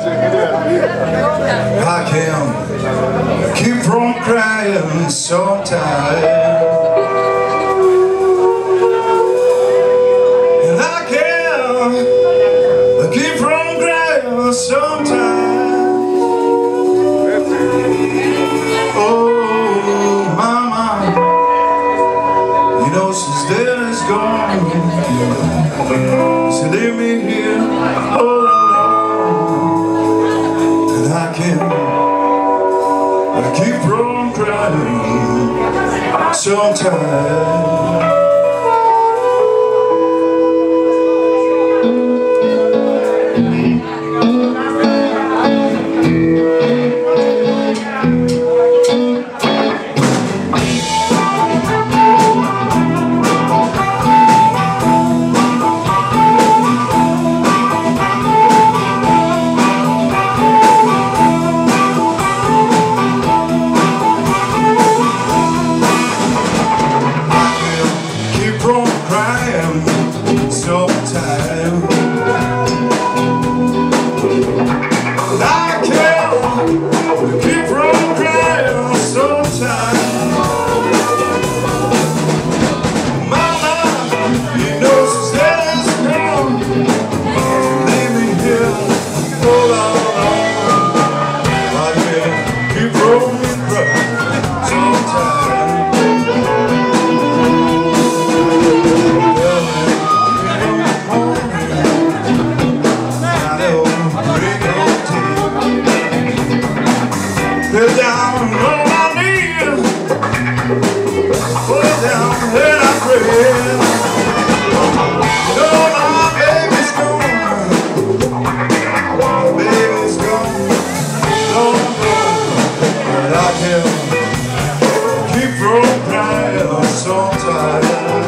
I can keep from crying sometimes. And I can keep from crying sometimes. Oh, mama, you know since dead is gone. So leave me here all keep from crying sometimes. Crying sometimes